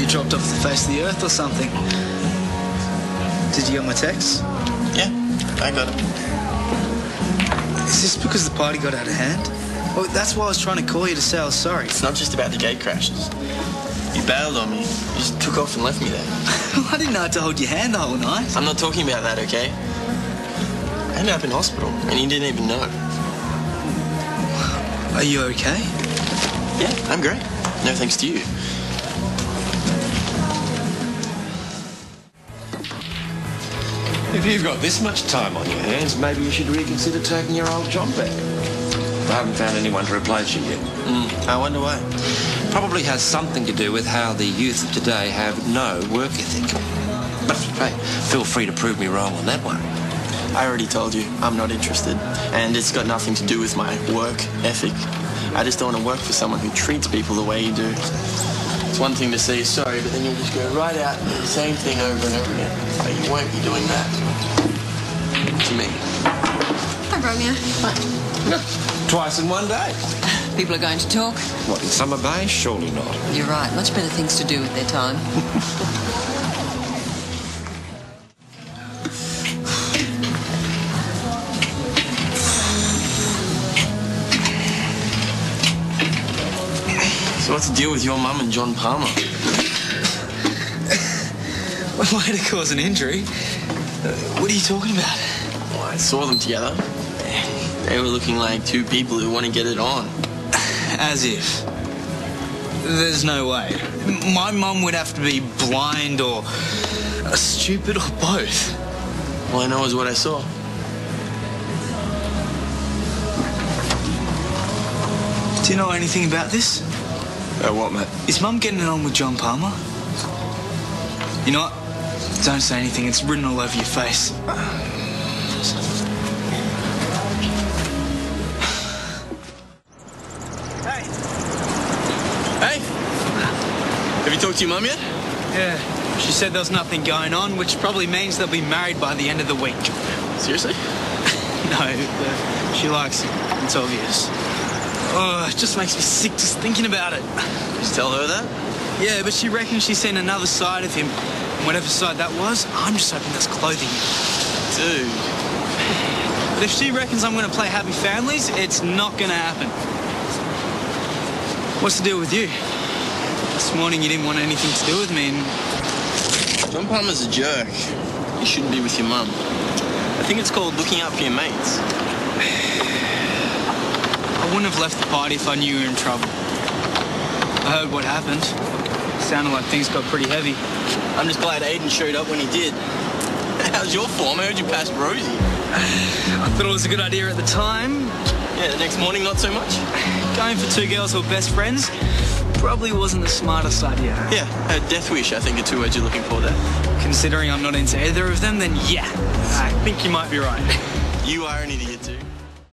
you dropped off the face of the earth or something. Did you get my text? Yeah, I got it. Is this because the party got out of hand? Well, that's why I was trying to call you to say I was sorry. It's not just about the gate crashes. You bailed on me. You just took off and left me there. I didn't know how to hold your hand the whole night. I'm not talking about that, okay? I ended up in hospital, and you didn't even know. Are you okay? Yeah, I'm great. No thanks to you. If you've got this much time on your hands, maybe you should reconsider taking your old job back. I haven't found anyone to replace you yet. Mm, I wonder why. Probably has something to do with how the youth of today have no work ethic. But hey, feel free to prove me wrong on that one. I already told you, I'm not interested. And it's got nothing to do with my work ethic. I just don't want to work for someone who treats people the way you do. It's one thing to say sorry, but then you'll just go right out and do the same thing over and over again. But you won't be doing that. To me. Hi, Romeo. Twice in one day. People are going to talk. What, in Summer Bay? Surely not. You're right. Much better things to do with their time. So what's the deal with your mum and John Palmer? Way to cause an injury. What are you talking about? Well, I saw them together. They were looking like two people who want to get it on. As if. There's no way. My mum would have to be blind or stupid or both. All I know is what I saw. Do you know anything about this? Uh, what, mate? Is mum getting it on with John Palmer? You know what? Don't say anything. It's written all over your face. Hey. Hey! Have you talked to your mum yet? Yeah. She said there's nothing going on, which probably means they'll be married by the end of the week. Seriously? No, the, she likes him. It's obvious. Oh, it just makes me sick just thinking about it. Just tell her that? Yeah, but she reckons she's seen another side of him. Whatever side that was, I'm just hoping that's clothing. Dude. But if she reckons I'm going to play Happy Families, it's not going to happen. What's the deal with you? This morning you didn't want anything to do with me, and John Palmer's a jerk. You shouldn't be with your mum. I think it's called looking out for your mates. I wouldn't have left the party if I knew you were in trouble. I heard what happened. Sounded like things got pretty heavy. I'm just glad Aden showed up when he did. How's your form? I heard you passed Rosie. I thought it was a good idea at the time. Yeah, the next morning, not so much? Going for two girls who are best friends probably wasn't the smartest idea. Yeah, a death wish, I think, are two words you're looking for there. Considering I'm not into either of them, then yeah, I think you might be right. You are an idiot, too.